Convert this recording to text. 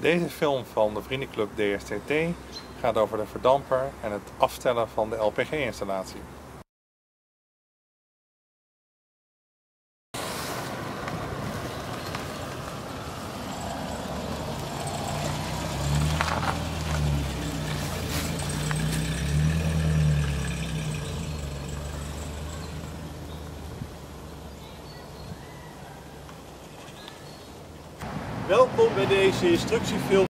Deze film van de vriendenclub DSTT gaat over de verdamper en het afstellen van de LPG-installatie. Welkom bij deze instructiefilm